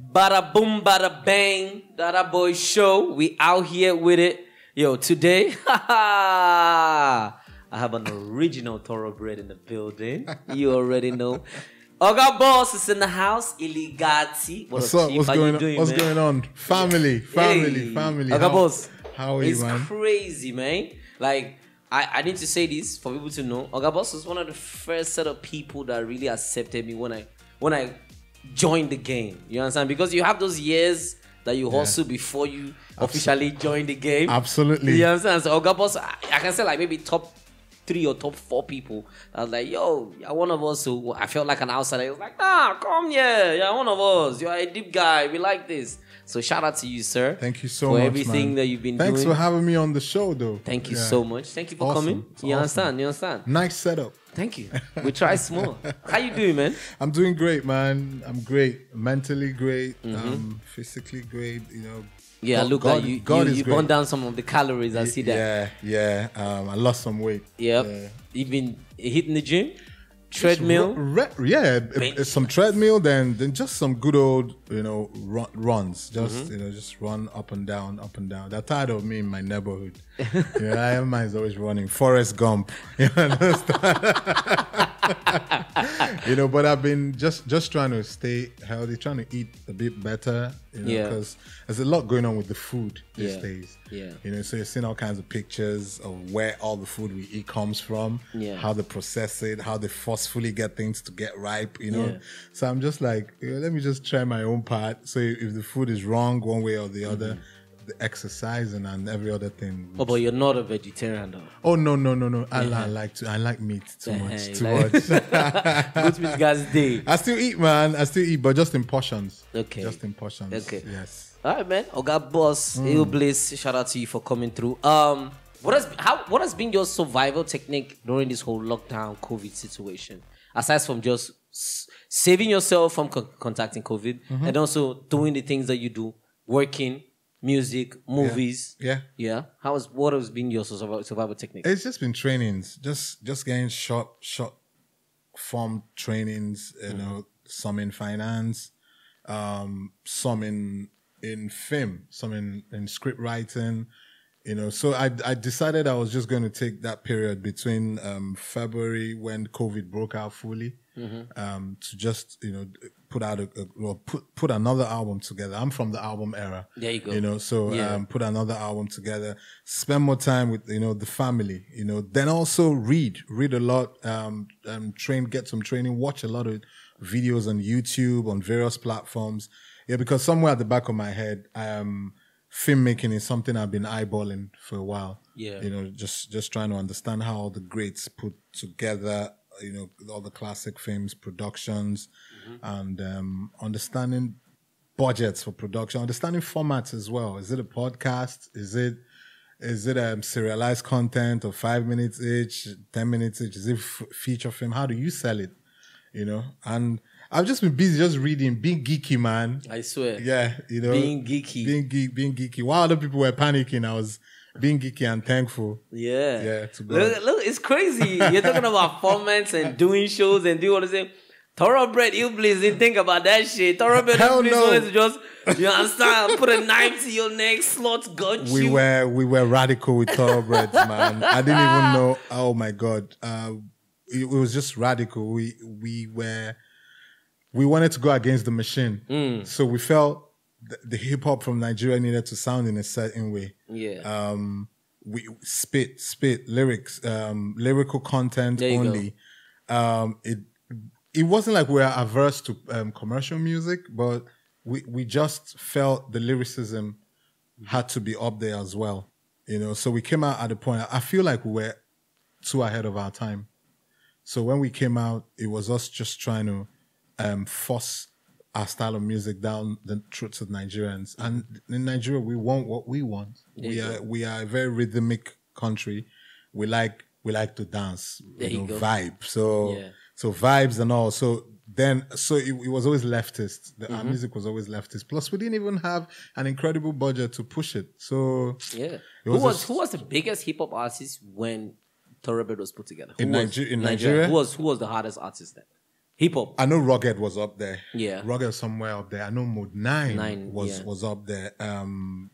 Bada boom, bada bang, Dada Boy Show. We out here with it. Yo, today, I have an original thoroughbred in the building. You already know. Oga Boss is in the house. Illigati. What What's up? Chief? What's How going doing, on? What's man? going on? Family, family, Hey. family. Oga How- Boss. How are you, it's man? crazy, man. Like, I, I need to say this for people to know. Oga Boss was one of the first set of people that really accepted me when I when I joined the game. You understand? Because you have those years that you hustle before you officially join the game. Absolutely. You understand? So Oga Boss, I, I can say like maybe top three or top four people. I was like, yo, you're one of us who I felt like an outsider. He was like, nah, come here. You're one of us. You're a deep guy. We like this. So shout out to you, sir. Thank you so for much. For everything man. that you've been Thanks doing. Thanks for having me on the show, though. Thank you Yeah. so much. Thank you for Awesome. coming. It's You awesome. understand? You understand? Nice setup. Thank you. We try small. How you doing, man? I'm doing great, man. I'm great. Mentally great. Mm-hmm. Um, physically great. You know. Yeah, God- look God, at you. God you you great. burn down some of the calories. I see that. Yeah, yeah. Um, I lost some weight. Yep. Yeah. You've been hitting the gym, treadmill. Re- re- yeah, Bench. some treadmill, then then just some good old, you know, run, runs. Just Mm-hmm. you know, just run up and down, up and down. They're tired of me in my neighborhood. you know, I am always running. Forrest Gump. You understand? you know, but I've been just just trying to stay healthy, trying to eat a bit better. You know, Yeah. because there's a lot going on with the food these Yeah. days. Yeah. You know, so you're seeing all kinds of pictures of where all the food we eat comes from, Yeah. how they process it, how they forcefully get things to get ripe, you know. Yeah. So I'm just like, you know, let me just try my own part. So if the food is wrong one way or the other, the exercising and every other thing. Mm-hmm. Oh, but you're not a vegetarian though. Oh no no no no! I, I like to I like meat too Yeah, much too like- much. Good meat guys day. I still eat, man. I still eat, but just in portions. Okay. Just in portions. Okay. Yes. All right, man. Oga Boss, Mm. Ill Bliss, shout out to you for coming through. Um, what has how what has been your survival technique during this whole lockdown COVID situation? Aside from just saving yourself from con- contacting COVID, Mm-hmm. and also doing the things that you do, working, music, movies. Yeah. Yeah. How has what has been your survival, survival technique? It's just been trainings, just just getting short short form trainings. You know, some in finance, um, some in in film, some in in script writing. You know, so I I decided I was just going to take that period between um, February when COVID broke out fully, um, to just you know put out a, a well, put put another album together. I'm from the album era. There you go. You know, so Yeah. um, put another album together, spend more time with you know the family, you know, then also read, read a lot, um, um, train, get some training, watch a lot of videos on YouTube on various platforms. Yeah, because somewhere at the back of my head, um, filmmaking is something I've been eyeballing for a while. Yeah. you know, just just trying to understand how the greats put together, you know, all the classic films, productions, and um, understanding budgets for production, understanding formats as well. Is it a podcast? Is it is it um, serialized content of five minutes each, ten minutes each? Is it f- feature film? How do you sell it? You know, and I've just been busy just reading, being geeky, man. I swear. Yeah, you know, Being geeky. being geek, being geeky. While other people were panicking, I was being geeky and thankful. Yeah. Yeah, to God. Look, look, it's crazy. You're talking about formats and doing shows and doing all the same. Thoroughbred Ill Bliss didn't think about that shit. Thoroughbred Hell Ill Bliss no. wanted to just, you understand, put a knife to your neck, slot gun we you. were we were radical with thoroughbreds, man. I didn't even know. Oh my god, uh, it, it was just radical. We we were we wanted to go against the machine, Mm. so we felt the, the hip hop from Nigeria needed to sound in a certain way. yeah. Um, we spit spit lyrics, um, lyrical content you go. only. Um, it it wasn't like we were averse to um, commercial music, but we we just felt the lyricism had to be up there as well. You know, so we came out at a point. I feel like we were too ahead of our time. So when we came out, it was us just trying to um, force our style of music down the throats of Nigerians. And in Nigeria, we want what we want. There we are go. we are a very rhythmic country. We like we like to dance, There you know, vibe. So Yeah. so vibes and all. So then so it, it was always leftist. The, Mm-hmm. Our music was always leftist. Plus, we didn't even have an incredible budget to push it. So yeah. Who was was, just- who was the biggest hip hop artist when Thoroughbred was put together? Who In was Niger- in Nigeria? Who was who was the hardest artist then? Hip hop. I know Rugged was up there. Yeah. Rugged somewhere up there. I know Mode Nine, Nine, was yeah. was up there. Um,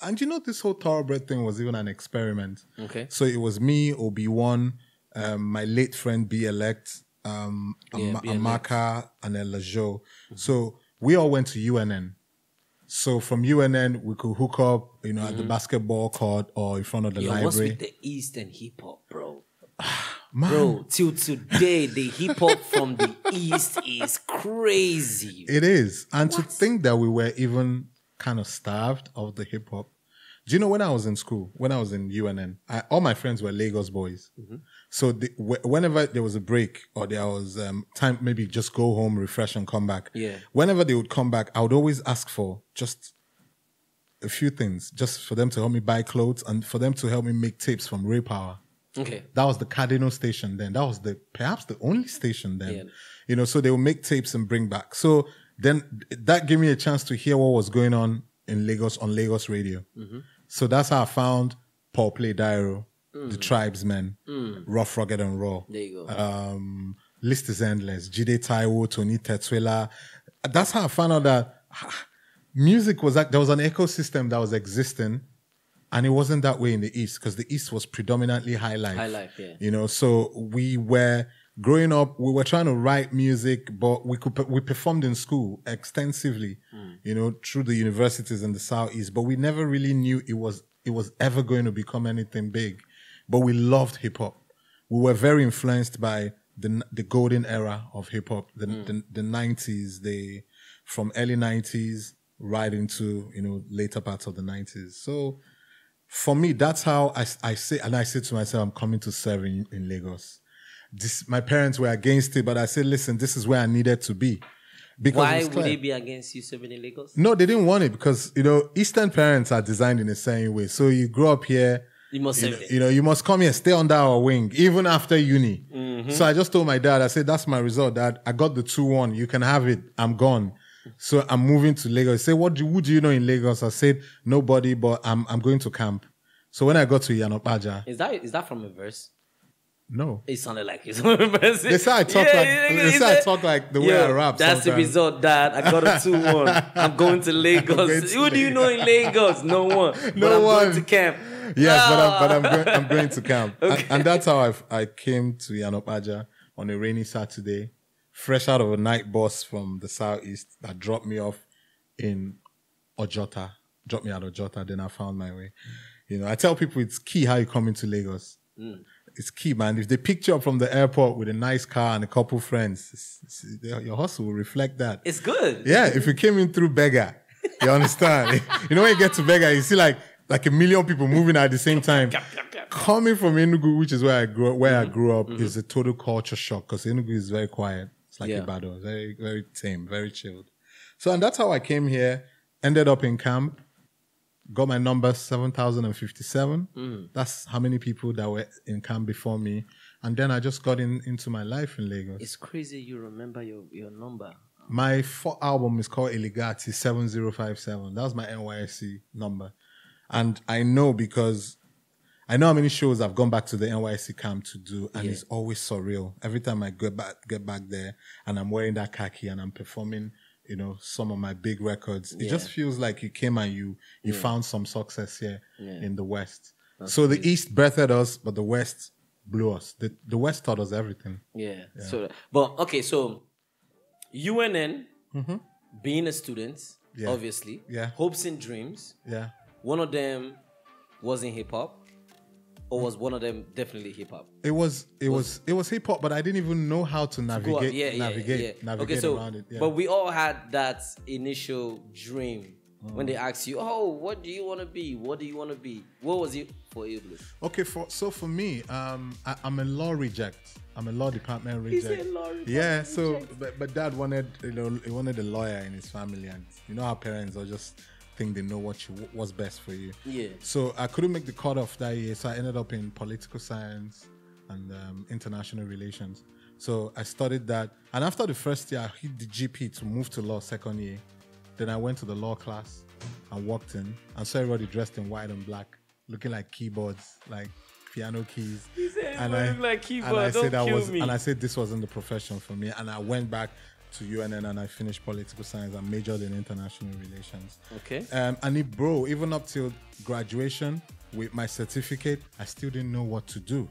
and you know this whole thoroughbred thing was even an experiment. Okay. So it was me, Obiwon, um, my late friend B Elect, um, Yeah, Am- B Elect. Amaka, and Elajo. So we all went to UNN. So from UNN, we could hook up, you know, at the basketball court or in front of the Mm-hmm. Yo, what's with the Eastern hip hop, bro? Man, Bro, till today, the hip hop from the East is crazy. It is. And to think that we were even kind of starved of the hip hop. Do you know when I was in school, when I was in UNN, I, all my friends were Lagos boys. Mm-hmm. So the, wh- whenever there was a break or there was um, time, maybe just go home, refresh, and come back. Yeah. Whenever they would come back, I would always ask for just a few things, just for them to help me buy clothes and for them to help me make tapes from Ray Power. Okay. That was the Cardinal station then. That was the perhaps the only station then. Yeah. You know, so they would make tapes and bring back. So then that gave me a chance to hear what was going on in Lagos on Lagos radio. Mm-hmm. So that's how I found Paul Play Dairo, the Mm. Tribesmen, Rough, Rugged and Raw. There you go. Um, list is endless. Jide Taiwo, Tony Tetuila. That's how I found out that ah, music was like there was an ecosystem that was existing, and it wasn't that way in the East because the East was predominantly high life. High life, yeah. You know, so we were growing up. We were trying to write music, but we could we performed in school extensively. Hmm. You know, through the universities in the southeast, but we never really knew it was it was ever going to become anything big. But we loved hip hop. We were very influenced by the the golden era of hip hop, the, hmm. the the nineties, the from early nineties right into you know later parts of the nineties. So for me, that's how I, I say, and I say to myself, I'm coming to serve in, in Lagos. This, my parents were against it, but I said, listen, this is where I needed to be. Because Why would they be against you serving in Lagos? No, they didn't want it because, you know, Eastern parents are designed in a certain way. So you grow up here, You must you serve know, you know, you must come here, stay under our wing, even after uni. Mm-hmm. So I just told my dad, I said, that's my result, dad. I got the 2-1. You can have it. I'm gone. So I'm moving to Lagos. He said, what do, who do you know in Lagos? I said, nobody, but I'm, I'm going to camp. So when I got to Iyana Ipaja, Is that is that from a verse? no. It sounded like it's from a verse. They say I talk like they say I talk like the way I rap. That's the result, Dad. I got a 2 1. I'm going to Lagos. going to Who do you know in Lagos? No one. but No I'm one. going to camp. Yes, but I'm, but I'm going, I'm going to camp, and, Okay. and that's how I I came to Iyana Ipaja on a rainy Saturday, fresh out of a night bus from the southeast that dropped me off in Ojota, dropped me at Ojota. Then I found my way. You know, I tell people it's key how you come into Lagos. Mm. It's key, man. If they pick you up from the airport with a nice car and a couple friends, it's, it's, your hustle will reflect that. It's good. Yeah, if you came in through beggar, you understand. you know when you get to beggar, you see like like a million people moving at the same time. Coming from Enugu, which is where I grew where Mm-hmm. I grew up, is a total culture shock because Enugu is very quiet. It's like Yeah. Ibadan, very very tame, very chilled. So and that's how I came here. Ended up in camp. Got my number seven thousand and fifty-seven. Mm. That's how many people that were in camp before me. And then I just got in into my life in Lagos. It's crazy you remember your, your number. My fourth album is called Eligati 7057. That was my NYSC number. And I know because I know how many shows I've gone back to the NYSC camp to do, and Yeah. it's always surreal. Every time I get back get back there and I'm wearing that khaki and I'm performing, you know, some of my big records, it just feels like you came and you you found some success here Yeah. in the West. so the East birthed us, but the West blew us. The the West taught us everything. Yeah. So, but okay, so UNN, being a student, Mm-hmm. Yeah. obviously, Yeah. hopes and dreams. Yeah. One of them was in hip hop, or was one of them definitely hip hop? It was it was it was hip hop, but I didn't even know how to Go up. navigate Yeah, yeah, navigate yeah. navigate okay, so, around it. Yeah. but we all had that initial dream when they asked you, "Oh, what do you want to be? What do you want to be?" What was it for Ill Bliss? okay, for so for me, um, I, I'm a law reject. I'm a law department reject. said law yeah. So, reject. but, but dad wanted you know he wanted a lawyer in his family, and you know how parents are just think they know what you what's best for you. Yeah. So I couldn't make the cutoff that year, so I ended up in political science and um, international relations. So I studied that, and after the first year, I hit the GP to move to law second year. Then I went to the law class and walked in and saw everybody dressed in white and black, looking like keyboards, like piano keys. He said, and "You I, like and I don't said that kill was, me." and I said this wasn't the profession for me. And I went back to UNN and I finished political science and majored in international relations. Okay. Um, and it, bro, even up till graduation with my certificate, I still didn't know what to do.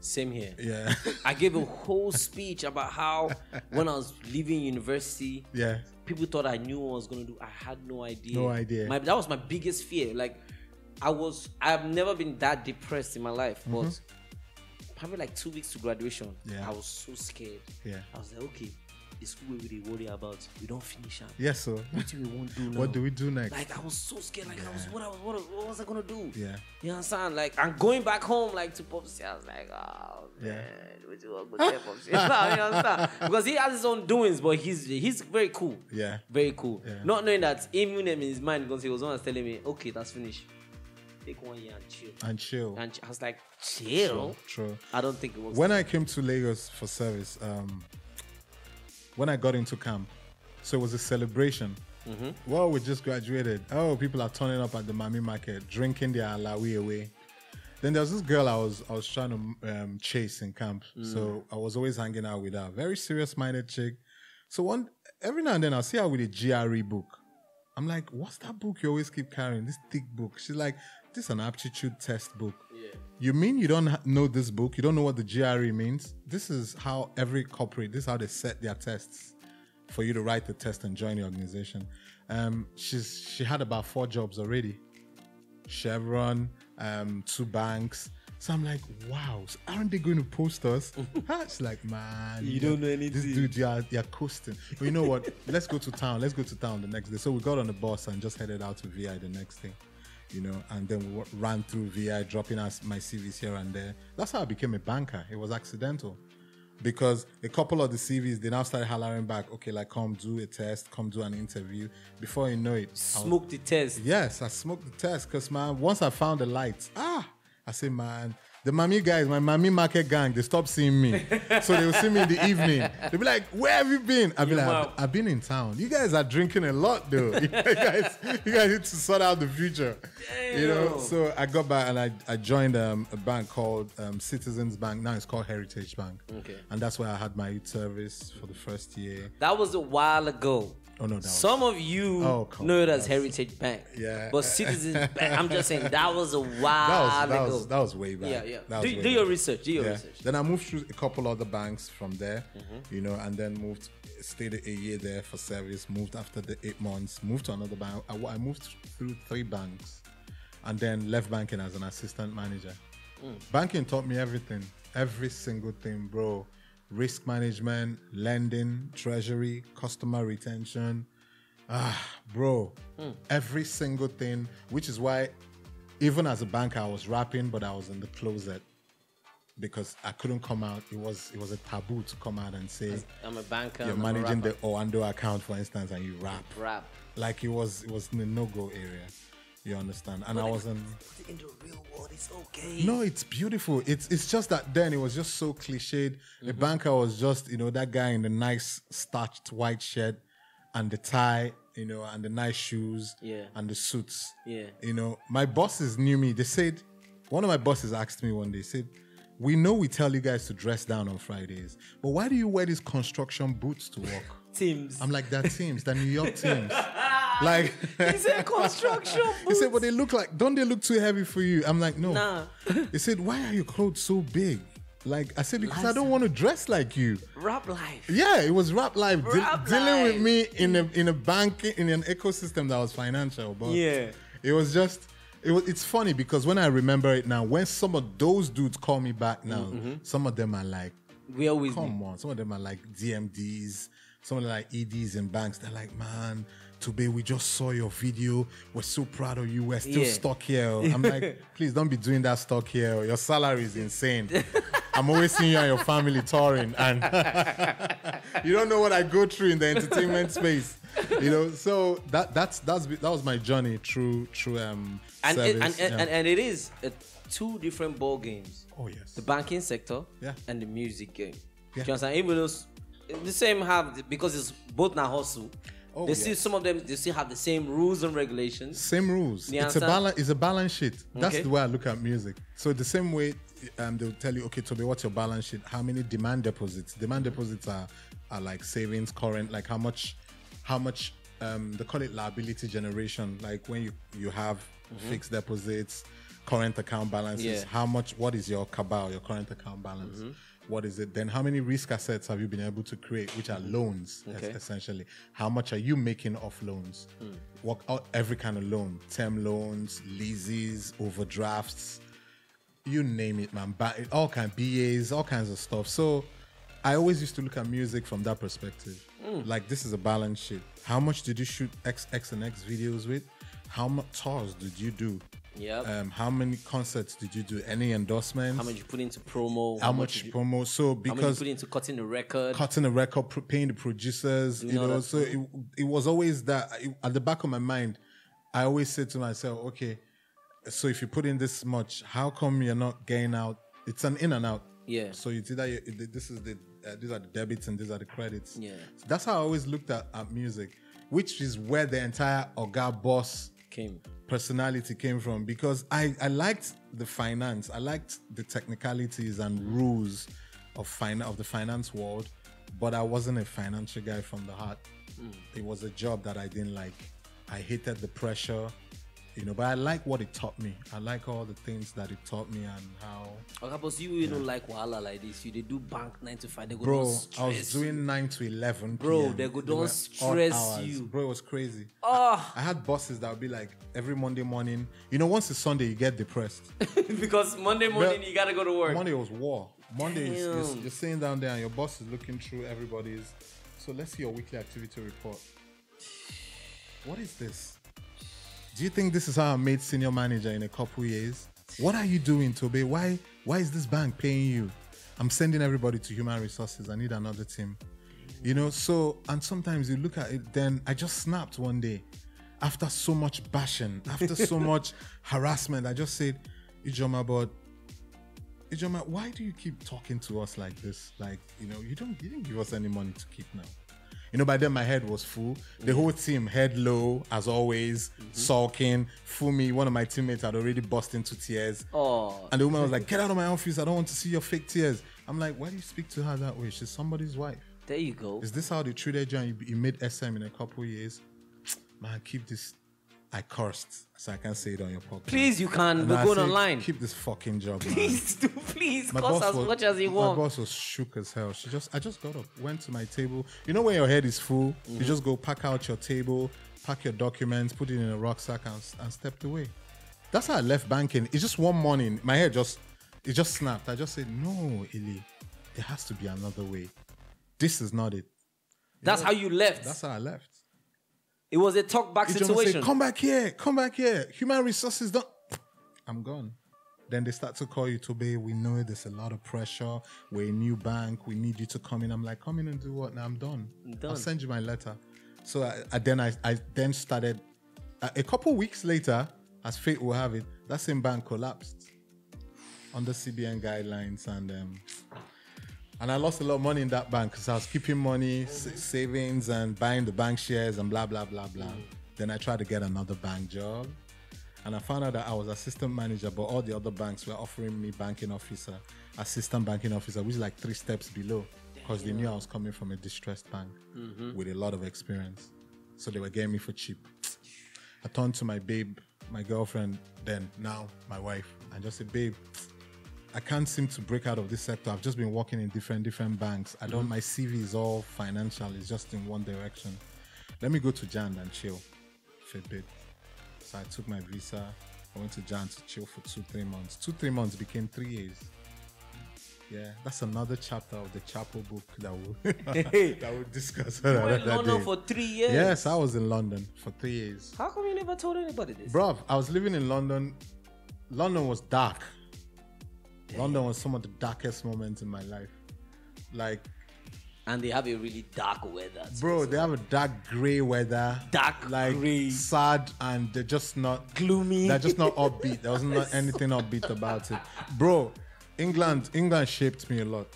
Same here. Yeah, I gave a whole speech about how when I was leaving university, yeah, people thought I knew what I was gonna do. I had no idea. No idea. My, that was my biggest fear. Like, I was. I've never been that depressed in my life, but probably like two weeks to graduation, Mm-hmm. Yeah. I was so scared. Yeah. I was like, okay, the school we worry about, we don't finish up. yes. So, What do we won't do now? what do we do next? Like I was so scared. Like I was, what, I was, what, what was I gonna do? Yeah. You understand? Like I'm going back home, like to Popsy. I was like, oh Yeah. man, what you want to tell Popsy? you understand? Because he has his own doings, but he's he's very cool. Yeah. Very cool. Yeah. Not knowing that even in his mind, because he was always telling me, okay, that's finished. Take one year and chill. and chill. And ch- I was like, chill. True. I don't think it was. when I came to Lagos for service, um, when I got into camp, so it was a celebration. Well, we just graduated. Oh, people are turning up at the Mami market, drinking their alawi away. Then there was this girl I was I was trying to um, chase in camp, so I was always hanging out with her. Very serious minded chick. So one every now and then I'll see her with a GRE book. I'm like, what's that book you always keep carrying? This thick book. She's like, this is an aptitude test book. Yeah. You mean you don't know this book? You don't know what the GRE means? This is how every corporate, this is how they set their tests for you to write the test and join the organization. Um, she's she had about four jobs already. Chevron, um, two banks. So I'm like, wow, so aren't they going to post us? She's like, man, You don't know anything. This dude, you're, you're coasting. But you know what? Let's go to town. Let's go to town the next day. So we got on the bus and just headed out to VI the next day, you know, and then we ran through VI, dropping us my CVs here and there. That's how I became a banker. It was accidental because a couple of the CVs they now started hollering back, okay, like come do a test, come do an interview. Before you know it, Smoke the test. Yes, I smoked the test because man, once I found the lights, ah, I say, man, the Mami guys, my Mami market gang, they stop seeing me. so they'll see me in the evening. They'll be like, where have you been? I'll be You like. I've, I've been in town. You guys are drinking a lot though. you guys, you guys need to sort out the future. You know, so I got back and I, I joined um, a bank called um, Citizens Bank. Now it's called Heritage Bank. Okay. And that's where I had my youth service for the first year. That was a while ago. Oh no, that was Some of you Oh, know it as Heritage Bank. Yeah. But Citizens Bank, I'm just saying that was a while that was, that ago. was that was way back. yeah, yeah. Do, do your research. Do your Yeah. research. Then I moved through a couple other banks from there, Mm-hmm. you know, and then moved, stayed a year there for service. Moved after the eight months. Moved to another bank. I, I moved through three banks, and then left banking as an assistant manager. Mm. Banking taught me everything, every single thing, bro. Risk management, lending, treasury, customer retention. Ah, bro, Hmm. every single thing. Which is why, even as a banker, I was rapping, but I was in the closet because I couldn't come out. It was it was a taboo to come out and say I'm a banker. you're I'm managing the. Orlando account, for instance, and you rap. rap. Like it was it was in the no go area. You understand? And I wasn't. In the real world, it's okay. No, it's beautiful. It's it's just that then it was just so cliched. The Mm-hmm. banker was just, you know, that guy in the nice starched white shirt and the tie, you know, and the nice shoes Yeah. and the suits. Yeah. You know, my bosses knew me. They said, one of my bosses asked me one day, said, We know we tell you guys to dress down on Fridays, but why do you wear these construction boots to work? Timbs. I'm like, that Timbs, the New York Timbs. Like he said construction. he said, but they look like, don't they look too heavy for you? I'm like, no. Nah. He said, why are your clothes so big? Like, I said, because I don't want to dress like you. rap life. Yeah, it was rap life. de- Rap dealing with me in a in a bank in an ecosystem that was financial. But Yeah. it was just it was it's funny because when I remember it now, when some of those dudes call me back now, Mm-hmm. some of them are like, We always come on, some of them are like DMDs, some of them are like EDs in banks. They're like, man, today we just saw your video. We're so proud of you. We're still Yeah. stuck here. I'm like, please don't be doing that stuck here. Your salary is insane. I'm always seeing you and your family touring, and you don't know what I go through in the entertainment space. You know, so that that's that's that was my journey through through um and, it, and, and, yeah. and and it is uh, two different ball games. oh yes, The banking sector Yeah. and the music game. Yeah. Do you understand? Even though s- the same have because it's both now hustle. Oh, they still yes. some of them they still have the same rules and regulations. Same rules. You it's a understand? balance. It's a balance sheet. That's Okay. the way I look at music. So the same way, um, they'll tell you, okay, Toby, what's your balance sheet? How many demand deposits? Demand deposits are are like savings, current, like how much, how much. Um, they call it liability generation. Like when you you have fixed deposits, current account balances. Yeah. How much? What is your cabal? Your current account balance? What is it? Then how many risk assets have you been able to create, which are loans Okay. essentially? How much are you making off loans? Hmm. What all- every kind of loan, term loans, leases, overdrafts, you name it, man. But all kind BAs, all kinds of stuff. So I always used to look at music from that perspective. Hmm. Like this is a balance sheet. How much did you shoot X, X and X videos with? How much tours did you do? Yep. Um, how many concerts did you do? Any endorsements? how much you put into promo? How much did you, promo? So how much you because put into cutting the record? cutting the record, paying the producers, you all know. So it, it was always that I- at the back of my mind. I always said to myself, okay, so if you put in this much, how come you're not getting out? It's an in and out. Yeah. So you either you, this is the uh, these are the debits and these are the credits. Yeah. So that's how I always looked at, at music, which is where the entire Oga Boss Came. Personality came from because I, I liked the finance. I liked the technicalities and rules of fin- of the finance world, but I wasn't a financial guy from the heart. Mm. It was a job that I didn't like. I hated the pressure, you know, but I like what it taught me. I like all the things that it taught me and how Okay, but you, you don't like wahala like this. You they do bank nine to five. They go Bro, I was doing 9 to 11 Bro, PM. they go, "Don't odd stress you." Bro, it was crazy. Ah. I had bosses that would be like, every Monday morning, you know, once it's Sunday, you get depressed. because Monday morning Bro, you gotta go to work. Monday was war. Monday is you're sitting down there and your boss is looking through everybody's. So let's see your weekly activity report. What is this? Do you think this is how I made senior manager in a couple years? What are you doing, Tobe? Why why is this bank paying you? I'm sending everybody to human resources. I need another team. You know, so and sometimes you look at it, then I just snapped one day. After so much bashing, after so much harassment, I just said, Ijeoma, but Ijeoma, why do you keep talking to us like this? Like, you know, you don't you didn't give us any money to keep now. You know, by then my head was full. The whole team, head low, as always, mm-hmm. sulking. Fumi, one of my teammates, had already burst into tears. Oh, And the woman was like, Get out of my office. I don't want to see your fake tears. I'm like, Why do you speak to her that way? She's somebody's wife. there you go. Is this how they treated you and you, you made SM in a couple years? Man, keep this. I cursed, so I can't say it on your podcast. Please, you can. And We're I going said, online. Keep this fucking job, man. Please do, please, My cost boss as was- much as you My want. boss was shook as hell. She just, I just got up, went to my table. You know when your head is full, Mm-hmm. you just go pack out your table, pack your documents, put it in a rucksack, and, and stepped away. That's how I left banking. It's just one morning, my head just, it just snapped. I just said, no, Ili, there has to be another way. This is not it. That's how you left. That's how I left. It was a talk back situation. Say, come back here, come back here. Human resources don't. I'm gone. Then they start to call you to be. We know there's a lot of pressure. We're a new bank. We need you to come in. I'm like, come in and do what? Now I'm done. done. I'll send you my letter. So I, I then I, I then started. A, a couple weeks later, as fate will have it, that same bank collapsed under CBN guidelines, and um, and I lost a lot of money in that bank because I was keeping money, s- savings, and buying the bank shares and blah blah blah blah. Then I tried to get another bank job, and I found out that I was assistant manager, but all the other banks were offering me banking officer, assistant banking officer, which is like three steps below, because they knew I was coming from a distressed bank mm-hmm. with a lot of experience, so they were getting me for cheap. I turned to my babe, my girlfriend, then now my wife, and just said, babe. I can't seem to break out of this sector. I've just been working in different different banks. I don't. Mm-hmm. My CV is all financial. It's just in one direction. Let me go to Jand and chill for a bit. So I took my visa. I went to Jand to chill for two three months. Two three months became three years. Yeah, that's another chapter of the chapel book that we'll, that we'll discuss. you were in London day. for three years. Yes, I was in London for three years. How come you never told anybody this? Bruv, I was living in London. London was dark. London was some of the darkest moments in my life. Like, And they have a really dark weather. bro, they have a dark gray weather. Dark like grey. sad and they're just not Gloomy. They're just not upbeat. There was not anything upbeat about it. Bro, England, England shaped me a lot.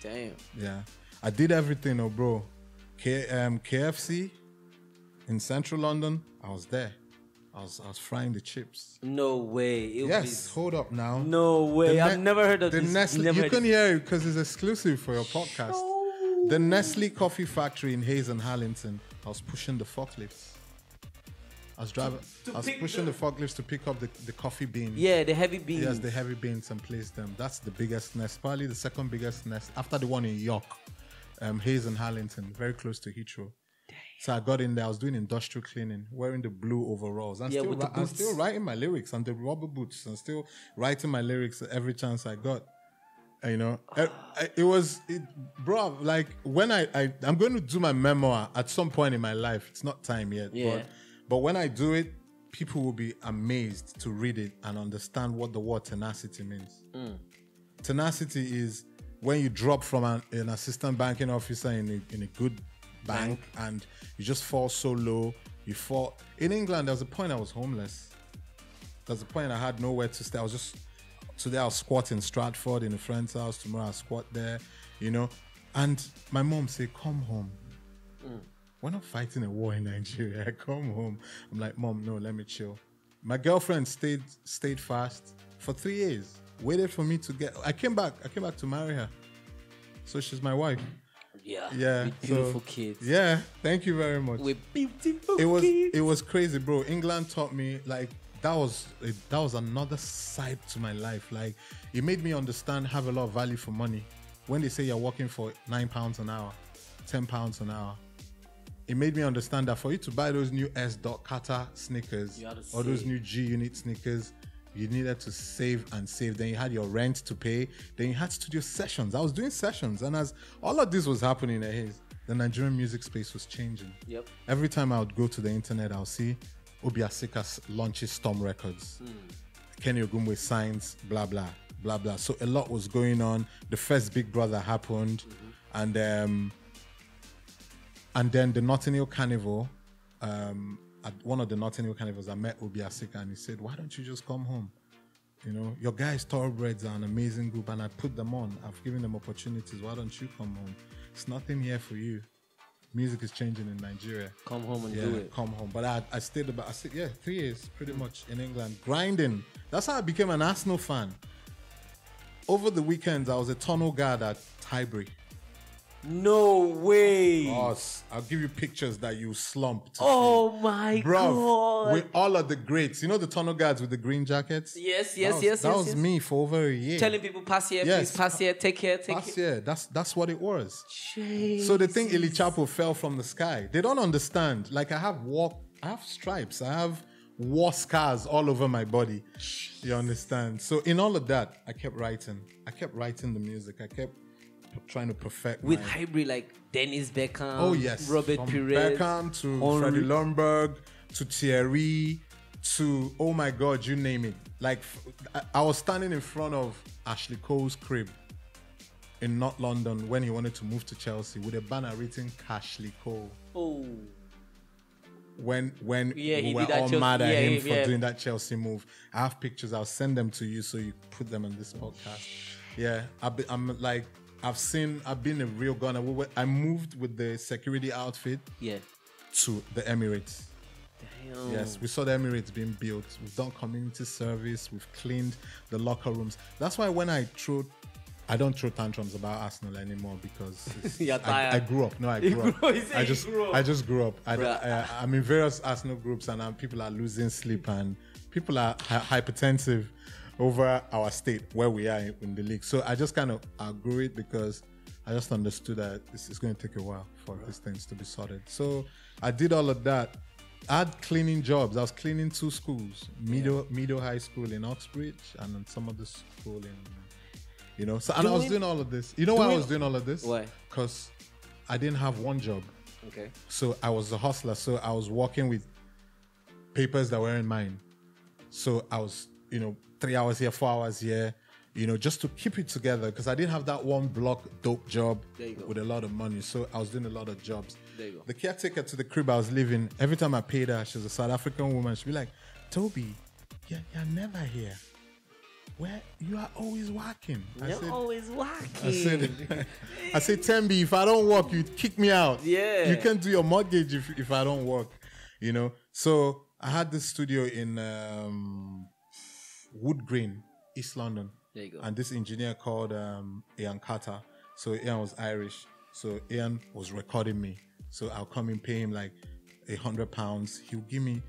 Damn. Yeah. I did everything, oh bro. K, um, KFC, in central London. I was there. I was I was frying the chips. No way. It Yes, was- hold up now. No way. I've Ne- never heard of the this. Nestle. Never You can this. hear it because it's exclusive for your podcast. The Nestle Coffee Factory in Hayes and Harlington. I was pushing the forklifts. I was driving. to I was pushing the- the, forklifts to pick up the, the coffee beans. Yeah, the heavy beans. Yes, the heavy beans and place them. That's the biggest nest, probably the second biggest nest after the one in York, um, Hayes and Harlington, very close to Heathrow. So I got in there. I was doing industrial cleaning, wearing the blue overalls. I'm, Yeah, still, with the ri- I'm still writing my lyrics and the rubber boots. and still writing my lyrics every chance I got. You know, I- I- it was, it, bro. Like when I, I, I'm going to do my memoir at some point in my life. It's not time yet. Yeah. But, but when I do it, people will be amazed to read it and understand what the word tenacity means. Mm. Tenacity is when you drop from an, an assistant banking officer in a, in a good bank and you just fall so low. You fall. In England, there was a point I was homeless. There's a point I had nowhere to stay. I was just today I was squatting in Stratford in a friend's house. Tomorrow I'll squat there, you know. And my mom said, "Come home." Mm. We're not fighting a war in Nigeria. Come home. I'm like, Mom, no, let me chill. My girlfriend stayed stayed fast for three years. Waited for me to get. I came back. I came back to marry her. So she's my wife. Yeah. Yeah. With so- beautiful kids. Yeah. Thank you very much With beautiful it was kids. it was crazy, bro. England taught me like that was that was another side to my life. Like it made me understand have a lot of value for money. When they say you're working for nine pounds an hour, ten pounds an hour, it made me understand that for you to buy those new S. Dot Carter sneakers You had to or those new G Unit sneakers. You needed to save and save. Then you had your rent to pay. Then you had studio sessions. I was doing sessions, and as all of this was happening, eh, the Nigerian music space was changing. Yep. Every time I would go to the internet, I'll see Obi Asika launches Storm Records. Kenny Ogungbe signs, blah, blah, blah, blah. So a lot was going on. The first Big Brother happened. And um, and then the Notting Hill Carnival, um, at one of the Notting Hill Carnivals, I met Obi Asika and he said, Why don't you just come home? You know, your guys, Thoroughbreds, are an amazing group, and I put them on. I've given them opportunities. Why don't you come home? It's nothing here for you. Music is changing in Nigeria. Come home and Yeah, do it. come home. But I, I stayed about, I stayed, yeah, three years pretty much in England, grinding. That's how I became an Arsenal fan. Over the weekends, I was a tunnel guard at Highbury. No way. Us, I'll give you pictures that you slumped. Oh my see. Bruv, god. with all of the greats. You know the tunnel guards with the green jackets? yes, That yes, was- yes, That yes. was yes. me for over a year. Telling people pass here, Yes. please pass here, take care, take Last care. year, that's that's what it was. Jeez. So they think Illy Chapo fell from the sky. They don't understand. Like I have war, I have stripes, I have war scars all over my body. You understand? So in all of that, I kept writing. I kept writing the music. I kept trying to perfect with my- hybrid like Dennis Bergkamp, Oh yes, Robert From Pires, Bergkamp to Henry- Freddie Ljungberg to Thierry to oh my god, you name it. Like I was standing in front of Ashley Cole's crib in North London when he wanted to move to Chelsea with a banner written Cashley Cole. Oh, When when Yeah, we were all Chelsea- mad at yeah, him for yeah. doing that Chelsea move. I have pictures. I'll send them to you so you put them on this podcast. Yeah, been, I'm like I've seen. I've been a real gunner. We were- I moved with the security outfit yeah. to the Emirates. Damn. Yes, we saw the Emirates being built. We've done community service. We've cleaned the locker rooms. That's why when I throw, I don't throw tantrums about Arsenal anymore because it's- You're I, tired. I grew up. No, I You grew up. grew- he said I just, grew up. I just grew up. I, Bruh. I, I'm in various Arsenal groups, and um, people are losing sleep, and people are hy- hypertensive over our state where we are in the league. So I just kind of outgrew it because I just understood that it's, is going to take a while for these things to be sorted. So I did all of that. I had cleaning jobs. I was cleaning two schools, Meadow middle High School in Uxbridge and then some other school in, you know. So and I was Doing- doing all of this. You know why I was doing all of this? Why? Because I didn't have one job. Okay. So I was a hustler. So I was working with papers that weren't mine. So I was, you know, three hours here, four hours here, you know, just to keep it together because I didn't have that one block dope job There you go. with a lot of money. So I was doing a lot of jobs. There you go. The caretaker to the crib I was living, every time I paid her, she was a South African woman. She'd be like, Toby, you're, you're never here. Where you are always working. You're said, always walking. I said, I said, Tembi, if I don't work, you kick me out. Yeah. You can't do your mortgage if, if I don't work. You know, so I had this studio in um, Wood Green, East London. There you go. And this engineer called um, Ian Carter. So Ian was Irish. So Ian was recording me. So I'll come and pay him like a hundred pounds. He'll give me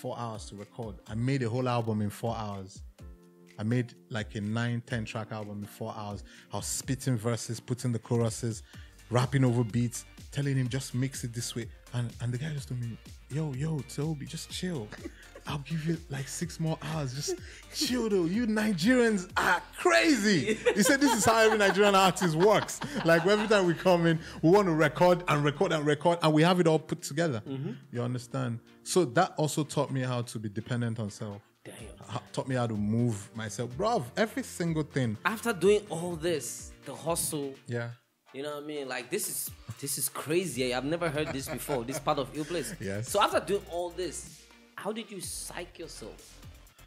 four hours to record. I made a whole album in four hours. I made like a nine, ten track album in four hours. I was spitting verses, putting the choruses, rapping over beats, telling him just mix it this way. And and the guy just told me, yo, yo, Toby, just chill. I'll give you like six more hours. Just chill though. You Nigerians are crazy. He said this is how every Nigerian artist works. Like every time we come in, we want to record and record and record, and we have it all put together. Mm-hmm. You understand? So that also taught me how to be dependent on self. Damn. Taught me how to move myself, bro. Every single thing. After doing all this, the hustle, Yeah. you know what I mean? Like this is this is crazy. I've never heard this before. this part of Ill Bliss. Yes. So after doing all this, how did you psych yourself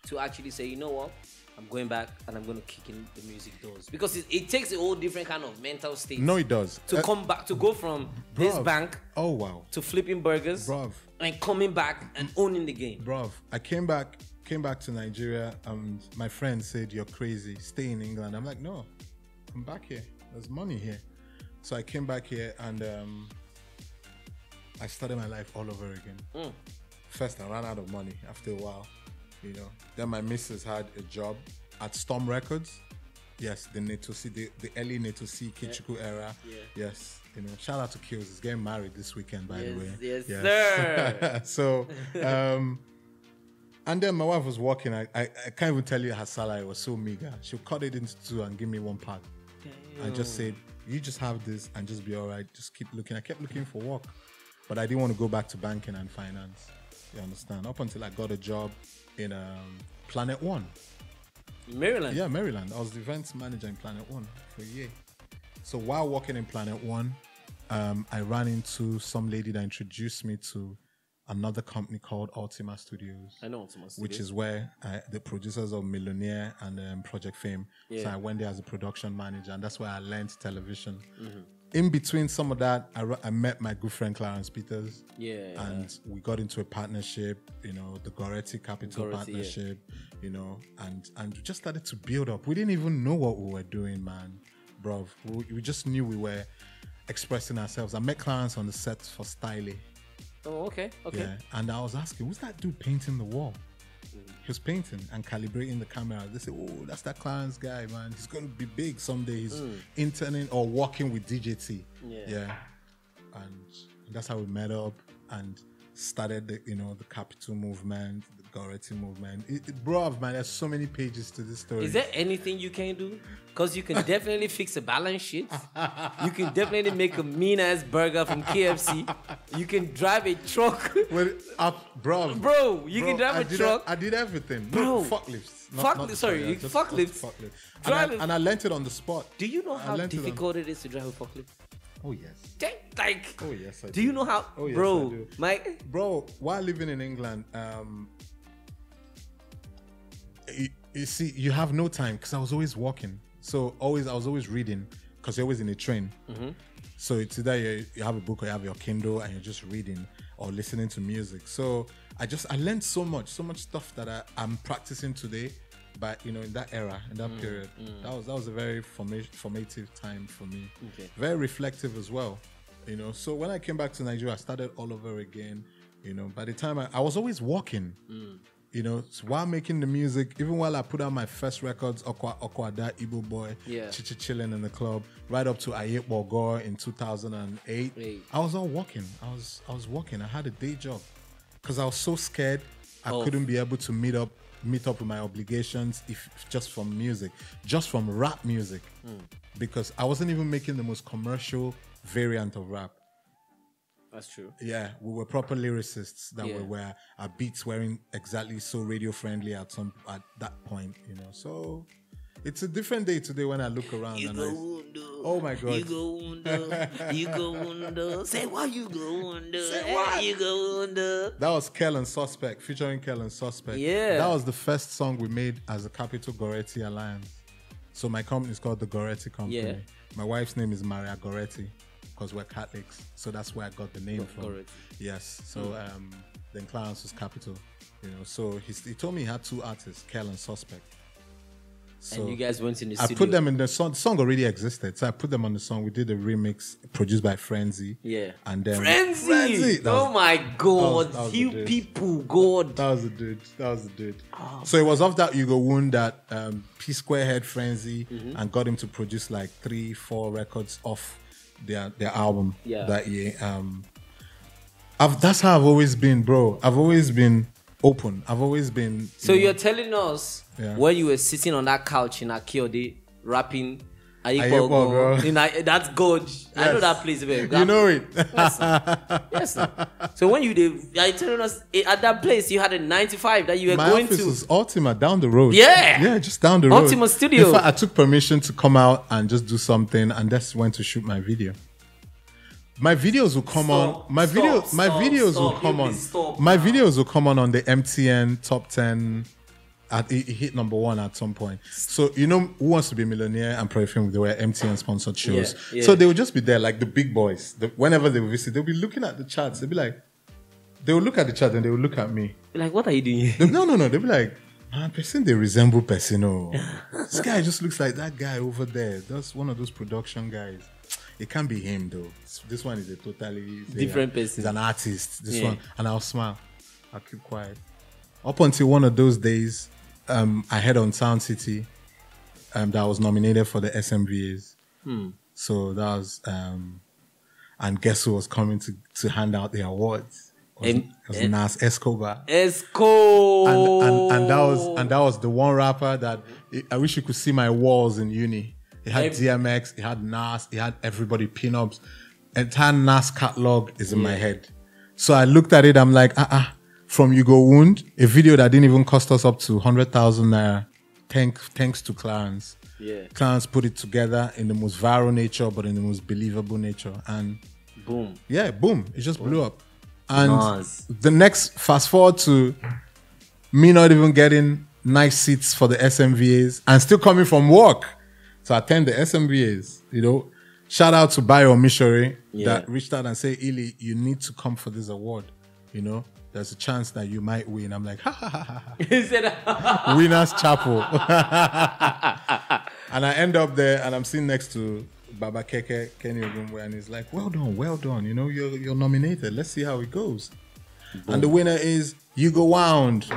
to actually say, you know what? I'm going back and I'm going to kick in the music doors because it, it takes a whole different kind of mental state No, it does. to Uh, come back to go from this bank Oh wow, to flipping burgers Bruv. and coming back and owning the game. bro. I came back, came back to Nigeria, and my friend said, "You're crazy. Stay in England." I'm like, "No, I'm back here. There's money here." So I came back here and um, I started my life all over again. Mm. First, I ran out of money after a while, you know. Then my missus had a job at Storm Records. Yes, the Naeto C, the, the early Naeto C Kichiku era. Yeah. Yes, you know. Shout out to Kills. He's getting married this weekend, by the way. yes, sir. so, um, and then my wife was working. I, I, I can't even tell you her salary was so meager. She'll cut it into two and give me one part. I just said, you just have this and just be all right. Just keep looking. I kept looking for work, but I didn't want to go back to banking and finance. You understand? Up until I got a job in um, Planet One. Maryland. Yeah, Maryland. I was the events manager in Planet One for a year. So while working in Planet One, um, I ran into some lady that introduced me to another company called Ultima Studios I know Ultima Studios. which is where I, the producers of Millionaire and um, Project Fame. Yeah. So I went there as a production manager, and that's where I learned television. Mm-hmm. In between some of that, I, I met my good friend Clarence Peters. Yeah. And we got into a partnership, you know, the Goretti Capital Goretti, yeah. partnership, you know, and and we just started to build up. We didn't even know what we were doing, man, bro. We, we just knew we were expressing ourselves. I met Clarence on the set for Styling. Oh, okay. Okay. Yeah. And I was asking, who's that dude painting the wall? He was painting and calibrating the camera. They say, oh, that's that Clarence guy, man. He's going to be big someday. He's hmm. interning or working with DJT. Yeah. Yeah. And that's how we met up and started the, you know, the Capital movement, Goretti movement. It, it, bro, man, there's so many pages to this story. Is there anything you can do? Because you can definitely fix a balance sheet. You can definitely make a mean ass burger from KFC. You can drive a truck. well, up, bro, Bro, you can drive I a did truck. I did everything. Bro. No, fuck lifts. Fuck- sorry, you- just- fuck lifts. Fuck lifts. And, Drive I, and I learned it on the spot. Do you know how learned it difficult it is to drive a forklift? Oh, yes. Like, Oh, yes, I do do. you know how, Oh, yes, bro? My Bro, while living in England, um, you, you see, you have no time because I was always walking. So always, I was always reading because you're always in a train. Mm-hmm. So it's either you, you have a book or you have your Kindle and you're just reading or listening to music. So I just I learned so much, so much stuff that I, I'm practicing today. But you know, in that era, in that mm, period, mm. that was that was a very forma- formative time for me. Okay. Very reflective as well. You know, so when I came back to Nigeria, I started all over again. You know, by the time I, I was always walking. Mm. You know, so while making the music, even while I put out my first records, Okwa that Igbo boy, Yeah. Chichi chilling in the club, right up to Ayet Bogor in 2008. Eight. I was all walking. I was I was walking. I had a day job because I was so scared I Of- couldn't be able to meet up meet up with my obligations if just from music, just from rap music, Hmm. because I wasn't even making the most commercial variant of rap. That's true. Yeah, we were proper lyricists that Yeah. were where our beats weren't exactly so radio friendly at some at that point, you know. So it's a different day today when I look around You and go I, under. Oh my God. You go under. You go under. Say why you go under. Say what? You go under. that was Kel and Suspect featuring Kel and Suspect. Yeah. that was the first song we made as a Capital Goretti Alliance. So my company is called the Goretti Company. Yeah. My wife's name is Maria Goretti. Because we're Catholics. So that's where I got the name from. correct. Yes. So um, then Clarence was capital. You know. So he, he told me he had two artists, Kel and Suspect. So and you guys went in the I studio. put them in the song. The song already existed, so I put them on the song. We did a remix produced by Frenzy. Yeah. and then Frenzy. Frenzy! That was- oh my God. that was the you people, God. That was the dude. That was the dude. Oh. So it was off that Hugo Wound that um, P Square had Frenzy Mm-hmm. and got him to produce like three, four records off their their album Yeah. that year. Um, I've, that's how I've always been, bro. I've always been open. I've always been. So you know, you're telling us Yeah. when you were sitting on that couch in Akiode rapping Ayepo, bro. in I, that's gorge. I know that place very you know it. Yes. sir. Yes, sir. So when you did, are you telling us eh, at that place you had a 95 that you were My going office to? was Ultima down the road. Yeah. yeah, just down the road. Ultima Studio. In fact, I took permission to come out and just do something, and that's when to shoot my video. My videos will come Stop, on. My stop, video, my videos stop. will come on. stop my videos will come on on the MTN top ten. At it it hit number one at some point. So you know who wants to be a millionaire and Film? They were MTN sponsored shows. Yeah, yeah. So they would just be there like the big boys. The, whenever they would visit, they'll be looking at the charts. They'll be like, they will look at the chart and they will look at me. like, what are you doing here? They- No, no, no. They'll be like, man, person they resemble person. Oh, this guy just looks like that guy over there. That's one of those production guys. It can't be him though. This one is a totally Different person. He's an artist. This Yeah. one, and I'll smile. I'll keep quiet. Up until one of those days, um, I head on Sound City. Um, that was nominated for the SMVAs. Hmm. So that was, um, and guess who was coming to to hand out the awards? It was, it was Nas Escobar Esco. and, and and that was and that was the one rapper that I wish you could see my walls in uni. It had Ev- DMX, it had Nas, it had everybody pinups. Entire Nas catalog is in my head. So I looked at it. I'm like, ah, uh from You Go Wound, a video that didn't even cost us up to hundred thousand naira. Thanks, thanks to Clarence. Yeah. Clarence put it together in the most viral nature, but in the most believable nature, and Boom. yeah, boom, it just blew up. And Nice. the next fast forward to me not even getting nice seats for the SMVAs and still coming from work to attend the SMVAs. You know, shout out to Bio Mishori Yeah. that reached out and said, Ili, you need to come for this award. You know, there's a chance that you might win. I'm like, ha ha ha ha. Winners Chapel. and I end up there and I'm sitting next to Baba Keke, Kenny Ogungbe, and he's like, well done, well done. You know, you're, you're nominated. Let's see how it goes. And the winner is Hugo Wound.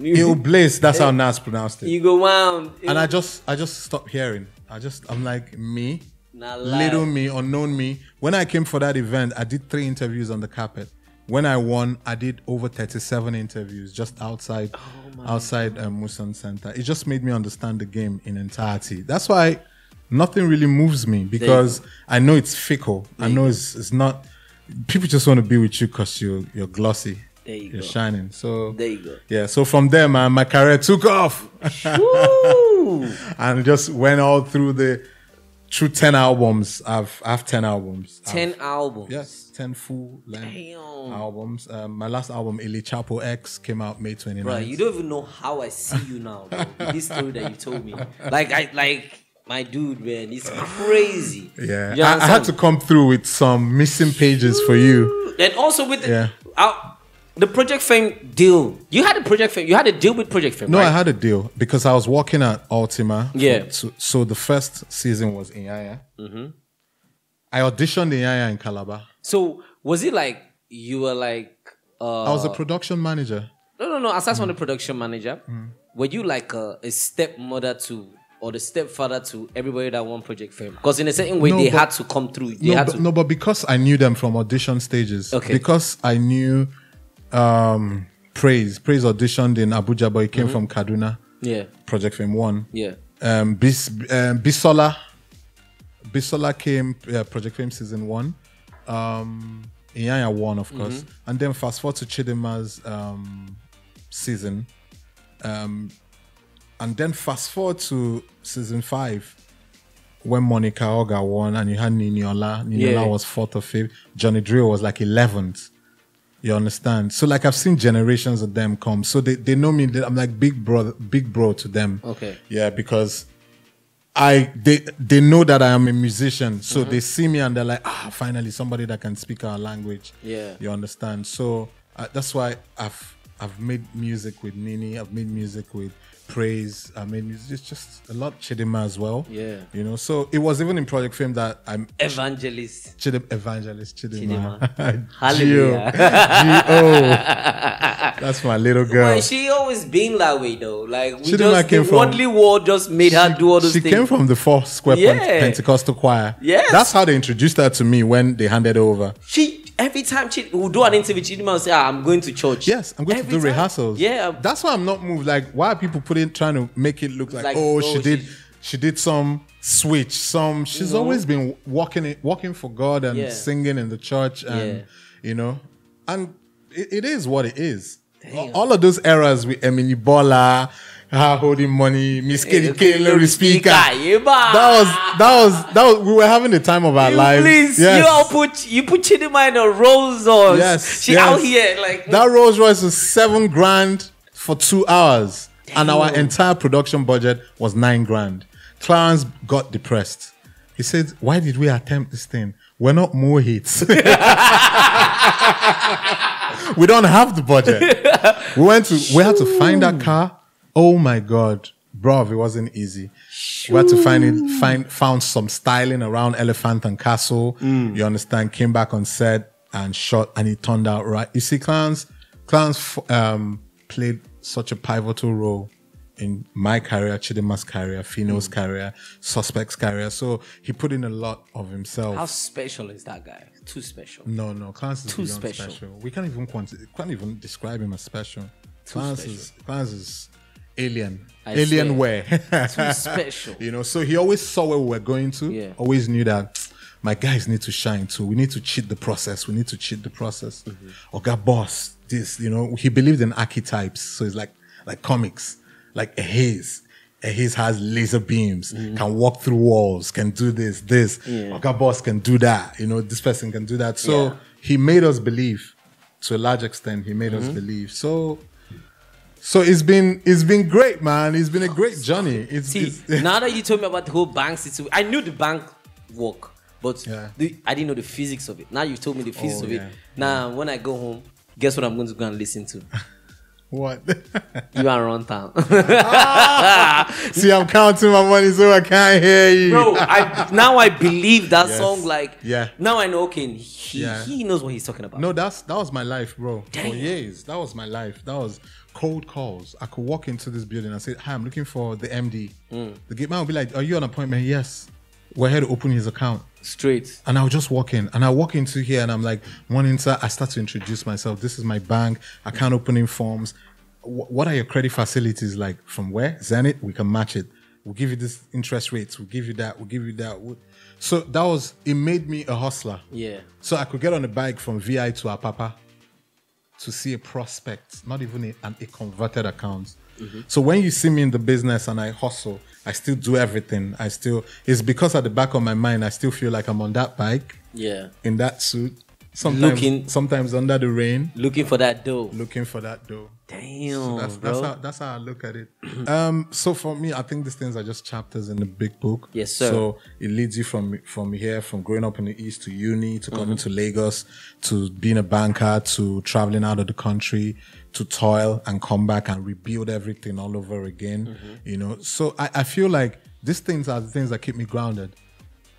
Ill Bliss. That's how Nas pronounced it. you go round. And I just I just stopped hearing. I just I'm like me, little me, unknown me. When I came for that event, I did three interviews on the carpet. When I won, I did over 37 interviews just outside Oh outside um, MUSON Center. It just made me understand the game in entirety. That's why nothing really moves me because I know it's fickle. I know it's it's not. People just want to be with you because you're you're glossy. There you are go. shining. So There you go. yeah. So from there, man, my career took off and just went all through the through 10 albums i've i have 10 albums I've- 10 albums. yes 10 full length albums um, my last album Chapo X came out May 29th Bro, you don't even know how I see you now, bro. this story that you told me. Like, I like my dude, man. It's crazy. yeah You I, I had to come through with some missing pages for you And also with the, Yeah. The Project Fame deal. You had a Project Fame. You had a deal with Project Fame, no right? i had a deal because i was working at ultima Yeah. so, so the first season was in Yaya. i auditioned in Yaya in calabar so was it like you were like uh i was a production manager no no no aside from Mm. the production manager, were you like a, a stepmother to or the stepfather to everybody that won Project Fame? Because in a certain way No, they but- had to come through. They no, had but, to no, but because I knew them from audition stages, Okay. because I knew um, Praise, Praise auditioned in Abuja, but he came from Kaduna, Yeah. Project Fame 1. Yeah. Um, Bis, um, Bisola, Bisola came, uh, Project Fame season 1. Um, Iyanya 1, of course. And then fast forward to Chidinma's um, season. Um, and then fast forward to season 5 when Monica Ogah won and you had Niniola. Niniola Yeah. was fourth or fifth. Johnny Drille was like 11th. You understand? So like I've seen generations of them come. So they, they know me. I'm like big brother, big bro to them. Okay. Yeah, because I they they know that I am a musician, so they see me and they're like, ah, finally somebody that can speak our language. Yeah. you understand. So uh, that's why I've I've made music with Nini. I've made music with Praise. I mean. It's just a lot Chidinma as well. Yeah. you know. So it was even in Project Fame that I'm Evangelist. Chidim Evangelist Chidinma. Chidinma. Hallelujah. G-O. That's my little girl. But she always been that way though. Like we Chidinma just came the from- worldly world just made her do all those she things. came from the Four Square Yeah. Pent- Pentecostal Choir. Yes. That's how they introduced her to me when they handed over. she every time she will do an interview, Chidinma will say, ah, "I'm going to church." Yes, I'm going Every to do time. rehearsals. Yeah, That's why I'm not moved. Like, why are people putting trying to make it look like, Like, oh, oh, she did she- she did some switch, some she's always been walking it walking for God and Yeah. singing in the church and Yeah. you know, and it, it is what it is. Damn. All of those eras with Emily Bola, her holding money, Miss Katie Okay, K, Lori Speaker. That was that was that was we were having the time of our You lives. Please, Yes. you all put you put Chidinma in a Rolls Royce. Yes, she yes. out here like That Rolls Royce was seven grand for two hours, and our entire production budget was nine grand. Clarence got depressed. He said, "Why did we attempt this thing? We're not more hits. we don't have the budget. We went to. We had to find that car. Oh my god, bro, it wasn't easy. We had to find it. Find found some styling around Elephant and Castle. You understand? Came back on set and shot, and it turned out right. You see, Clarence, Clarence um, played such a pivotal role in my career, Chidinma's career, Phyno's career, Suspect's career. So he put in a lot of himself. how special is that guy? Too special. No, no, Clarence is Too beyond special. special. We can't even quanti- can't even describe him as special. Clarence special. is Clarence is alien, I alien where. Too special. you know, so he always saw where we were going to. Yeah. Always knew that my guys need to shine too. We need to cheat the process. We need to cheat the process. Mm-hmm. Oga boss, this, you know, he believed in archetypes. So it's like like comics, like a haze. A haze has laser beams, can walk through walls, can do this, this. Mm-hmm. Yeah. Oga boss can do that. You know, this person can do that. So Yeah. he made us believe. To a large extent, he made us Mm-hmm. believe. So so it's been it's been great, man. It's been a great journey. It's, See, it's now that you told me about the whole bank situation, I knew the bank work, but Yeah. the, I didn't know the physics of it. Now you told me the physics Oh, of yeah. it. Now when I go home, guess what I'm going to go and listen to? what? You are on town, See, I'm counting my money so I can't hear you. bro. I now I believe that Yes. song. Like, Yeah. Now I know. Okay, he Yeah. he knows what he's talking about. No, that's that was my life, bro. For years, that was my life. That was cold calls. I could walk into this building and say, "Hi, I'm looking for the MD." Mm. The gate man would be like, "Are you on appointment?" Yes. We're here to open his account. Straight. And I'll just walk in and I walk into here and I'm like, one inside, I start to introduce myself. This is my bank, account opening forms. Wh- what are your credit facilities like? From where? Zenith, we can match it. We'll give you this interest rates. We'll give you that. We'll give you that. We'll- So that was, it made me a hustler. Yeah. So I could get on a bike from VI to Apapa to see a prospect, not even a, an, a converted account. Mm-hmm. So when you see me in the business and I hustle, I still do everything. I still, it's because at the back of my mind, I still feel like I'm on that bike Yeah. in that suit. Sometimes, Looking- sometimes under the rain, Looking for that dough. looking for that dough. Damn, That's, bro. that's how that's how I look at it. um, so for me, I think these things are just chapters in the big book. Yes, sir. So it leads you from from here, from growing up in the east to uni, to coming Mm-hmm. to Lagos, to being a banker, to traveling out of the country, to toil and come back and rebuild everything all over again. Mm-hmm. You know, so I, I feel like these things are the things that keep me grounded.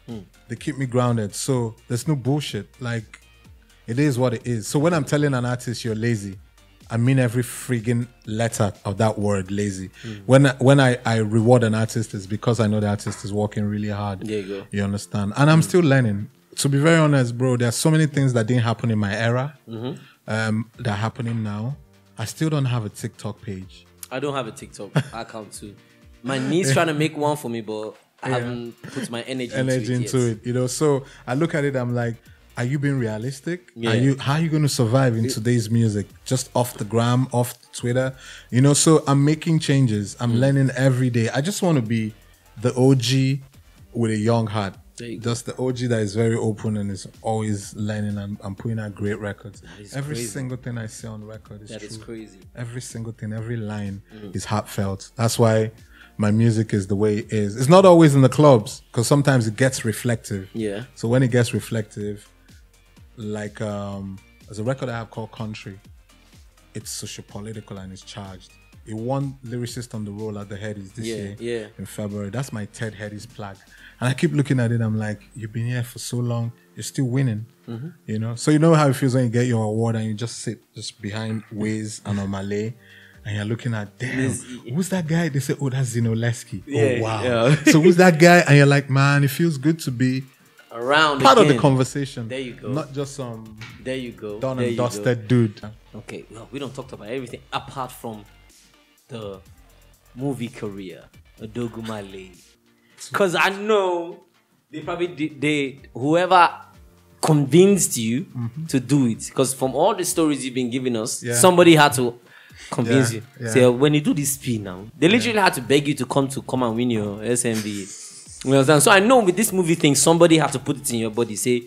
Hmm. They keep me grounded. So there's no bullshit. Like it is what it is. So when I'm telling an artist you're lazy, I mean every friggin' letter of that word, lazy. Hmm. When I, when I, I reward an artist, it's because I know the artist is working really hard. There you go. You understand? And I'm still learning. To be very honest, bro, there's so many things that didn't happen in my era Mm-hmm. um, that are happening now. I still don't have a TikTok page. I don't have a TikTok account too. My niece trying to make one for me, but I haven't put my energy, energy into, into it. yet. it, you know. So I look at it, I'm like, are you being realistic? Yeah. Are you how are you going to survive in today's music? Just off the gram, off Twitter, you know. So I'm making changes. Mm. I'm learning every day. I just want to be the OG with a young heart. You. Just the OG that is very open and is always learning and, and putting out great records. Every crazy. single thing I say on record is That true. is crazy. Every single thing, every line Mm. is heartfelt. That's why my music is the way it is. It's not always in the clubs because sometimes it gets reflective. Yeah. So when it gets reflective, like um, there's a record I have called Country. It's social political and it's charged. It won lyricist on the roll at the Headies this Yeah, year yeah. in February. That's my Ted Headies plug. And I keep looking at it. I'm like, you've been here for so long. You're still winning. Mm-hmm. You know. So you know how it feels when you get your award and you just sit just behind Waze and on Malay. And you're looking at, damn, who's that guy? They say, oh, that's Zinoleesky. Yeah, oh, wow. yeah. so who's that guy? And you're like, man, it feels good to be Around part of the conversation. There you go. Not just some There you go. done there and you go. dusted dude. Okay, well, we don't talk about everything apart from the movie career, Odogwu Malay. Because I know they probably did, they whoever convinced you to do it. Because from all the stories you've been giving us, Mm-hmm. Yeah. somebody had to convince Yeah, you. yeah. Say when you do this spin now, they literally had to beg you to come to come and win your SMB. You understand? So I know with this movie thing, somebody had to put it in your body. Say,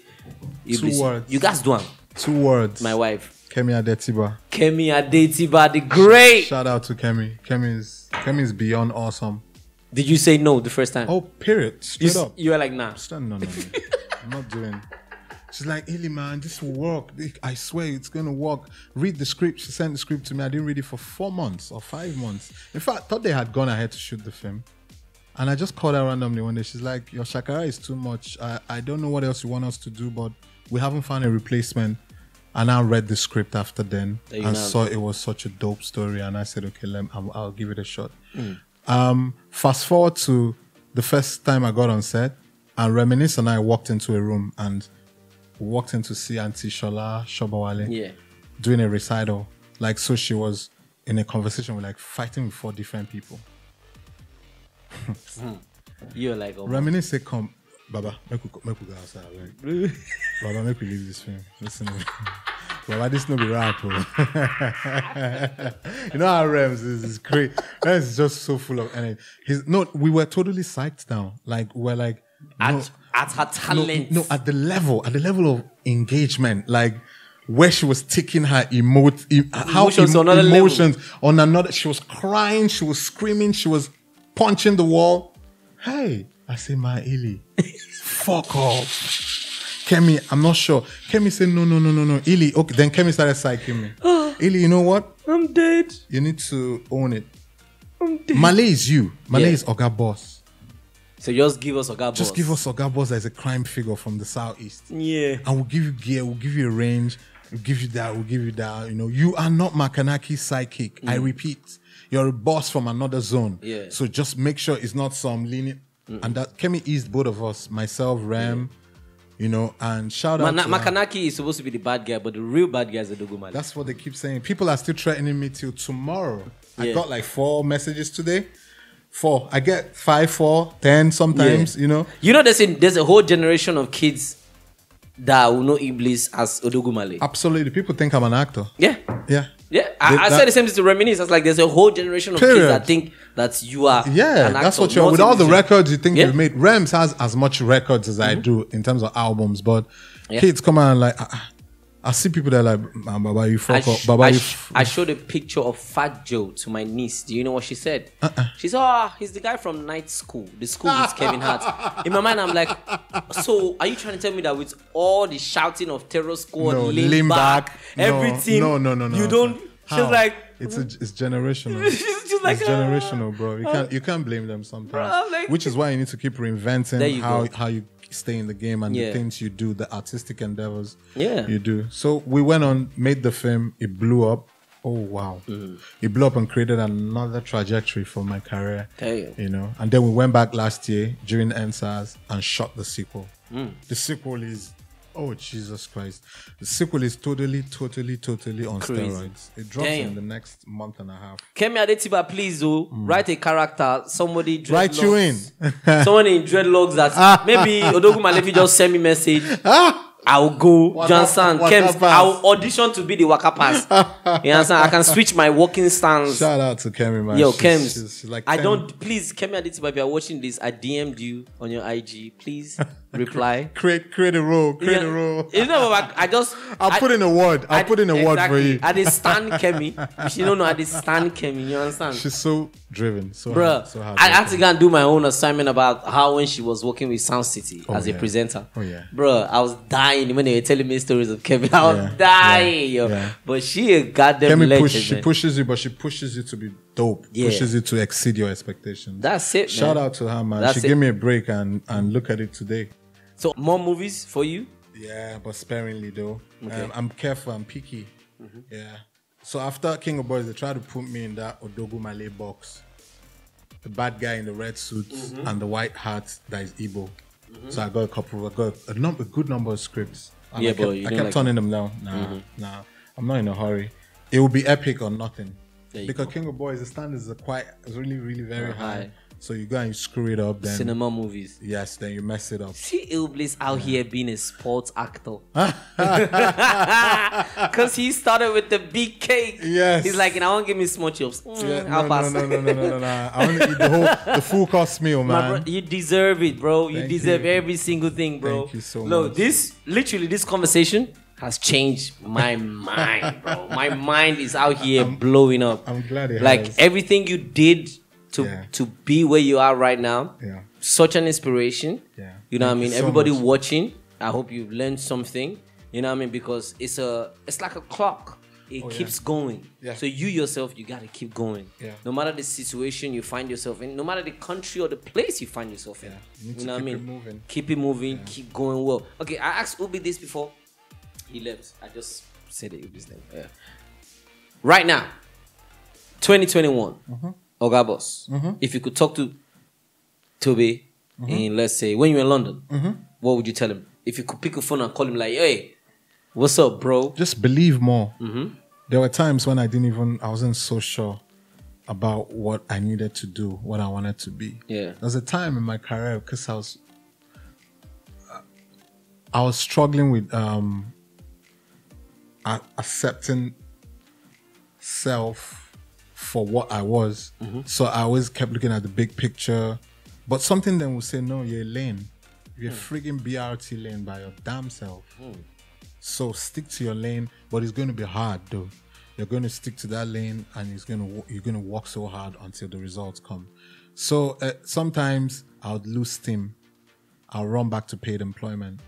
you, Two words. you guys do it. Two words. My wife. Kemi Adetiba. Kemi Adetiba, the great. Shout out to Kemi. Kemi is Kemi is beyond awesome. Did you say no the first time? Oh, period. you, Straight s- up. you were like, nah. Stand no, no, no. I'm not doing. She's like, Illy, man, this will work. I swear it's gonna work. Read the script. She sent the script to me. I didn't read it for four months or five months. In fact, I thought they had gone ahead to shoot the film. And I just called her randomly one day. She's like, Your Shakara is too much. I, I don't know what else you want us to do, but we haven't found a replacement. And I read the script after then and have saw it was such a dope story. And I said, Okay, let I'll, I'll give it a shot. Hmm. Um, fast forward to the first time I got on set, and Reminisce and I walked into a room and walked in to see Auntie Sola Sobowale Yeah. doing a recital. Like, so she was in a conversation with like fighting with four different people. You're like, oh, say, Come, Baba, make we, make we go outside. Right? Baba, make we leave this film. Listen, Baba, this no be rap. oh. you know how Rems is, is great. Rems is just so full of energy. He's no, we were totally psyched down. Like we're like at, no, at her talent. no, at the level, at the level of engagement, like where she was taking her emote, e- how Emotions emo- on another level. emotions on another. She was crying, she was screaming, she was punching the wall. Hey, I say, my Illy, fuck off. Kemi, I'm not sure. Kemi said, no, no, no, no, no. Illy, okay. Then Kemi started psyching me. Ah. Illy, you know what? I'm dead. You need to own it. I'm dead. Malay is you. Malay Yeah. is Oga Boss. So just give us a guy Just give us Oga Boss as a crime figure from the southeast. Yeah. and we'll give you gear, we'll give you a range, we'll give you that, we'll give you that. You know, you are not Makanaki's sidekick. I mm. repeat, you're a boss from another zone. Yeah. So just make sure it's not some leaning. And that Kemi eased both of us, myself, Ram, you know, and shout out. To her. Makanaki is supposed to be the bad guy, but the real bad guy is Odogwu Malay. That's what they keep saying. People are still threatening me till tomorrow. I got like four messages today. Four. I get five, four, ten sometimes, Yeah. you know. You know, there's a, there's a whole generation of kids that will know Ill Bliss as Odogwu Malay. Absolutely. People think I'm an actor. Yeah. Yeah. Yeah, I, They- I said the same thing to reminisce. I was like, there's a whole generation of kids that think that you are. Yeah, an that's what you're. With all the records you think Yeah. you've made, Rems has as much records as I do in terms of albums. But Yeah. kids come out and like, ah, ah. I see people that are like, "Man, Baba, you I, fuck up, Baba, I, you." sh- f-" I showed a picture of Fat Joe to my niece. Do you know what she said? Uh-uh. She said, "Oh, he's the guy from Night School, the school with Kevin Hart." In my mind, I'm like, "So, are you trying to tell me that with all the shouting of Terror Squad, no, lean, back, back, no, everything, No, no, no, no. you don't." She's like, it's a, it's generational. She's just like, it's "Ah." generational, bro. You can't you can't blame them sometimes. I'm like- Which is why you need to keep reinventing how go. how you stay in the game and Yeah. the things you do, the artistic endeavors Yeah. you do. So we went on, made the film, it blew up. Oh wow. Mm-hmm. It blew up and created another trajectory for my career. Damn. You know. And then we went back last year during NSAS and shot the sequel. Mm. The sequel is Oh Jesus Christ. The sequel is totally, totally, totally on Crazy. steroids. It drops Damn. in the next month and a half. Kemi Adetiba, please, oh, write a character, somebody Mm. Write you in. dreadlocks. Someone in dreadlocks that maybe Odogwu Malay if you just send me message. Ah! I'll go. Waka- you understand? waka Kems. I'll audition to be the waka pass. you understand? I can switch my walking stance. Shout out to Kemi, man. Yo, She's- Kems, she's- like I 10. don't. Please, Kemi Adetiba, if you are watching this, I DM'd you on your IG. Please reply. create create a role, create Yeah. a role. You know, I, I just. I'll I- put in a word. I'll I- put in a word for you. I did stand Kemi. She don't know I did stand Kemi. You understand? She's so driven, so Bruh, hard, so hard. I had to go and do my own assignment about how when she was working with Sound City oh, as a presenter. Oh, yeah. Bro, I was dying when they were telling me stories of Kemi. I was Yeah, dying, yo. yeah. But she a goddamn Kemi legend, push, she pushes you, but she pushes you to be dope. Yeah. Pushes you to exceed your expectations. That's it, man. Shout out to her, man. That's she it. gave me a break and and look at it today. So more movies for you? Yeah, but sparingly though. Okay. Mm-hmm. Um, I'm careful. I'm picky. Yeah. So after King of Boys, they tried to put me in that Odogwu Malay box. The bad guy in the red suit Mm-hmm. and the white hat that is Igbo. So I got a couple. I got a, number, a good number of scripts. And Yeah, I kept, I kept like turning them down. Nah, nah. I'm not in a hurry. It will be epic or nothing. There Because. King of Boys, the standards are quite, really, really very high. high. So you go and you screw it up, then Cinema movies. yes, then you mess it up. See Ill Bliss out here being a sports actor. Because he started with the big cake. Yes. He's like, I won't give me small chops. Mm, Yeah, no, no, no, no, no, no, no, no. I want to eat the whole, the full course meal, man. bro, you deserve it, bro. You Thank deserve you. every single thing, bro. Thank you so Look, much. this literally this conversation has changed my mind, bro. My mind is out here blowing up. I'm glad it like has. everything you did to Yeah. to be where you are right now. Yeah. Such an inspiration. Yeah. You know what I mean? so Everybody much. watching, I hope you've learned something. You know what I mean? Because it's a it's like a clock. It Oh, yeah. keeps going. Yeah. So you yourself, you gotta keep going. Yeah. No matter the situation you find yourself in, no matter the country or the place you find yourself in. You need You to know what I mean? it moving. Keep it moving, keep going well. Okay, I asked Ubi this before. He left. I just said it Ubi's name. Yeah. Right now, 2021, Mm-hmm. Oga Boss. If you could talk to Toby Mm-hmm. in let's say when you're in London, what would you tell him? If you could pick a phone and call him like, hey, what's up, bro? Just believe more. Mm-hmm. There were times when I didn't even, I wasn't so sure about what I needed to do, what I wanted to be. Yeah. There was a time in my career because I was, I was struggling with um, accepting self for what I was. Mm-hmm. So I always kept looking at the big picture. But something then would say, no, you're a lane. You're a hmm. friggin' BRT lane by your damn self. Hmm. So stick to your lane, but it's going to be hard though. You're going to stick to that lane, and it's going to you're going to work so hard until the results come. So uh, sometimes I would lose steam. I'll run back to paid employment,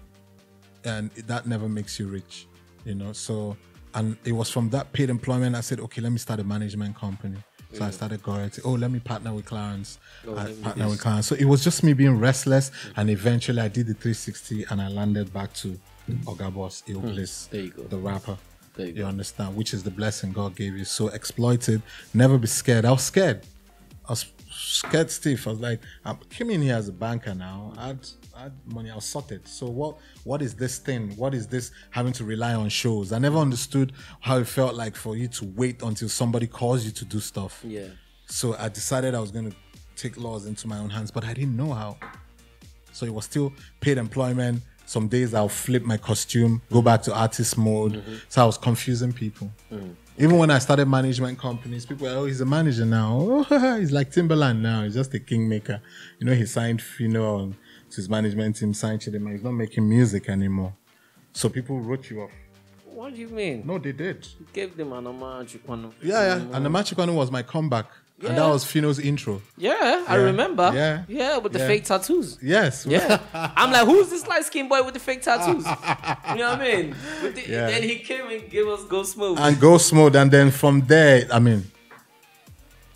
and that never makes you rich, you know. So, and it was from that paid employment I said, okay, let me start a management company. So I started Goretti. Oh, let me partner with Clarence. I partner with Clarence. So it was just me being restless, and eventually I did the 360, and I landed back to Oga Boss, Il hmm. Bliss. There you go. the rapper. There you You understand? Which is the blessing God gave you. So exploited. Never be scared. I was scared. I was scared stiff. I was like, I came in here as a banker now. I had, I money. I was sorted. So what? What is this thing? What is this having to rely on shows? I never understood how it felt like for you to wait until somebody calls you to do stuff. Yeah. So I decided I was going to take laws into my own hands, but I didn't know how. So it was still paid employment. Some days I'll flip my costume, go back to artist mode. Mm-hmm. So I was confusing people. Mm. Even when I started management companies, people were, oh, he's a manager now. Oh, he's like Timberland now. He's just a kingmaker. You know, he signed and to his management team, signed Chidinma. He's not making music anymore. So people wrote you off. What do you mean? No, they did. Give them an homage. Yeah, yeah. And the Machikano was my comeback. And that was Phyno's intro. Yeah, I remember. Yeah. Yeah, with the Yeah. fake tattoos. Yes. Yeah. I'm like, who's this light skinned boy with the fake tattoos? You know what I mean? The, Yeah. Then he came and gave us Go Smooth. and go smooth. And then from there, I mean,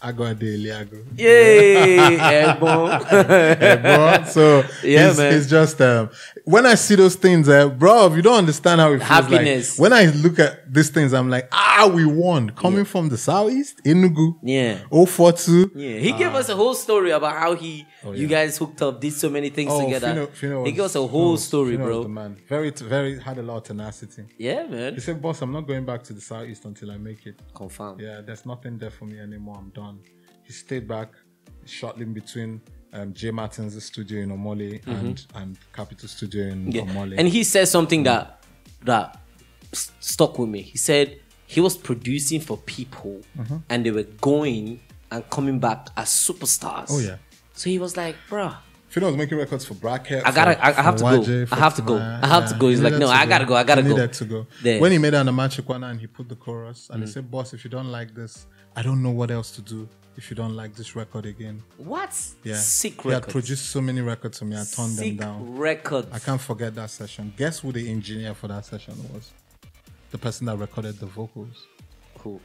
I got the Eliago. Yay, Airborne. bro. So Yeah, it's, man. it's just um, when I see those things, uh, bro, if you don't understand how it feels Happiness. like. When I look at these things, I'm like, ah, we won. Coming from the southeast, Enugu, yeah. 042. Yeah, he gave us a whole story about how he, Oh, you guys hooked up, did so many things Oh, together. Phyno, Phyno he gave us a whole was- story, Phyno bro. man. Very, very had a lot of tenacity. Yeah, man. He said, "Boss, I'm not going back to the southeast until I make it." Confirm. Yeah, there's nothing there for me anymore. I'm done. He stayed back, shortly in between um, J Martin's studio in Omole and and Capital Studio in Mm-hmm. Yeah. Omole. And he said something that that s- stuck with me. He said he was producing for people Mm-hmm. and they were going and coming back as superstars. Oh, yeah. So he was like, bruh, Phyno was making records for Bracket. I gotta- for- I- I have for to go. I for have to go. I have to go. He's like, no, I gotta go. I gotta he go. needed to go. There. When he made an Amachikwana and he put the chorus and he Mm. said, "Boss, if you don't like this, I don't know what else to do. If you don't like this record again, what? yeah." Sick he had produced so many records for me. I turned them down. Record. I can't forget that session. Guess who the engineer for that session was? The person that recorded the vocals, Cool.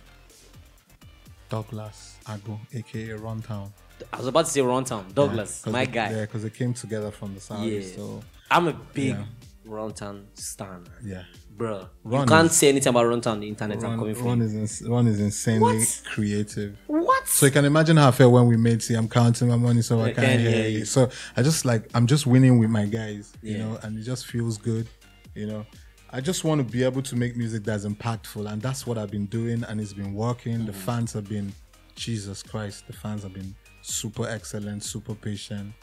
Douglas Agu, aka Runtown. I was about to say Runtown. Douglas, Yeah, my they- guy. Yeah, because they came together from the south. Yeah. So I'm a big Yeah. Runtown stan. yeah. Bro, Ron you can't is- say anything about Runtown on the internet. I'm coming from. Ron is ins- Ron is insanely What? creative. What? So you can imagine how I felt when we made See I'm counting my money so I, can't, hear you. So I just like I'm just winning with my guys, you know, and it just feels good, you know. I just want to be able to make music that's impactful, and that's what I've been doing, and it's been working. The Mm-hmm. fans have been, Jesus Christ, the fans have been super excellent, super patient,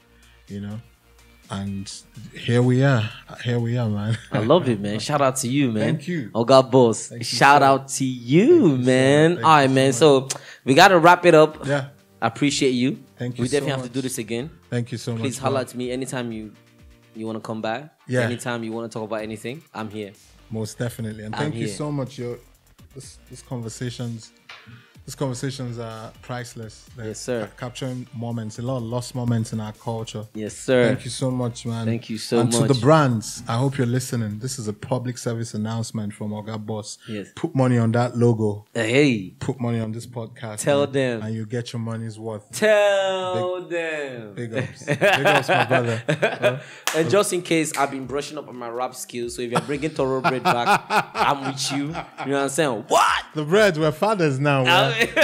you know. And here we are, here we are, man. I love it, man. Shout out to you, man. Thank you. Oh God, boss. Thank you, Shout sir. out to you, you, sir. man. Thank All right, you man. so So we gotta wrap it up. yeah, I appreciate you. Thank you We so definitely have to do this again. thank you so Please much. holler man. at me anytime you you want to come back. Yeah. Anytime you want to talk about anything, I'm here. Most definitely. And I'm thank you here. so much. Your this this conversations these conversations are priceless. They're Yes, sir. Capturing moments, a lot of lost moments in our culture. Yes, sir. Thank you so much, man. Thank you so and to the brands, I hope you're listening. This is a public service announcement from Oga Boss. Yes. Put money on that logo. Hey, Put money on this podcast. Tell man, them. And you get your money's worth. tell them. Big ups. Big ups, my brother. Uh, And just in case, I've been brushing up on my rap skills. So if you're bringing thoroughbred back, I'm with you. You know what I'm saying? What? the bread, we're fathers now. Man.